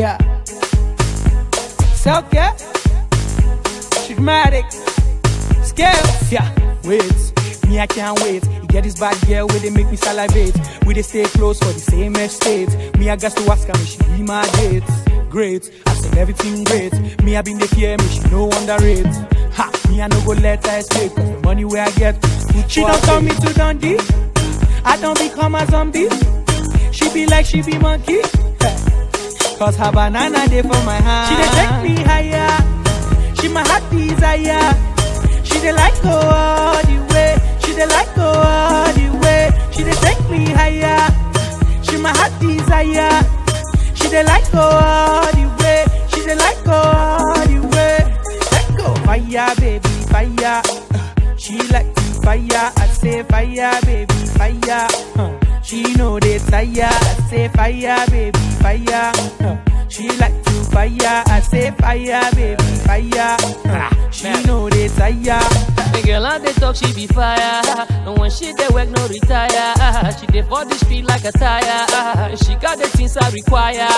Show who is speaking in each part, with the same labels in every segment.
Speaker 1: क्या सब क्या Trigmatic Skales, yeah, wait. Me, I can't wait. He get this bad girl where they make me salivate. We they stay close for the same estate. Me, I got to ask her, she be my date. Great, I said everything great. Me, I been the fear, me, she no underrate. Ha, me, I no go let her escape, cause the money where I get. She don't turn me to Dundee. I don't become a zombie. She be like she be monkey. Cause her banana day for my hand. She dey take me higher. She my heart desire. She dey like go all the way. She dey like go all the way. She dey take me higher. She my heart desire. She dey like go all the way. She dey like go all the way. Let go fire, baby, fire. She like to fire. I say fire, baby, fire. Huh. She know they tire. I say fire, baby, fire. Huh. She like to fire. I say fire, baby, fire. Huh. She know they tire.
Speaker 2: The girl on the talk, she be fire. And when she dey work, no retire. She dey for the street like a tire. She got the things I require.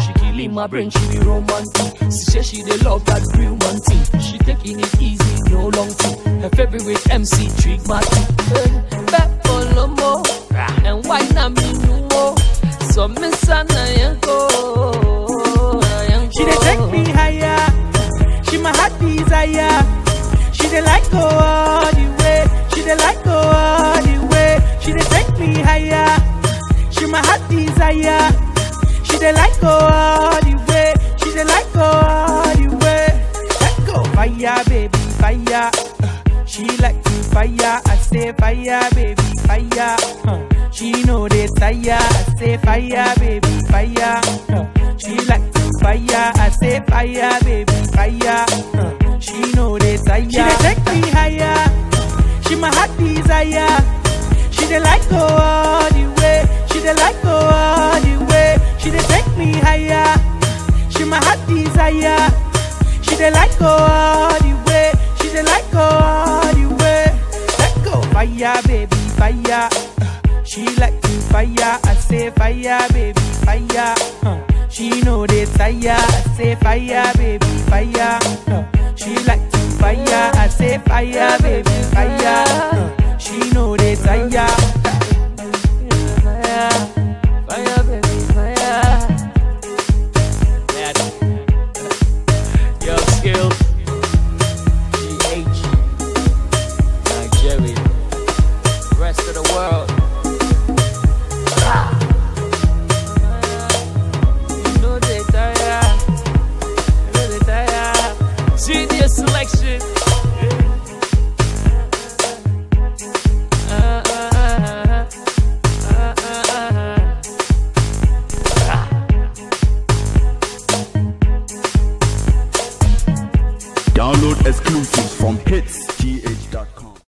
Speaker 2: She killing my brain, she be romantic. She say she dey love that real man thing. She taking it easy, no long thing. Her favorite MC, Trigmatic.
Speaker 1: She dey take me higher. She my heart desire. She dey like go all the way. She dey like go all the way. She dey take me higher. She my heart desire. She dey like go all the way. She dey like go all the way. Let go fire, baby, fire. She like to fire. I say fire, baby, fire. Uh, She know they tire. I say fire, baby, fire. Uh, She like to fire. I say fire, baby, fire. Uh, She know they tire. She dey take me higher. She my heart desire. She dey like go all the way. She dey like go all the way. She dey take me higher. She my heart desire. She dey like go all the way. Fire, baby, fire. She like to fire. I say fire, baby, fire. She know they tire. I say fire, baby, fire. She like to fire. I say fire.
Speaker 2: Uh, uh.
Speaker 3: Download exclusives from hitsgh.com.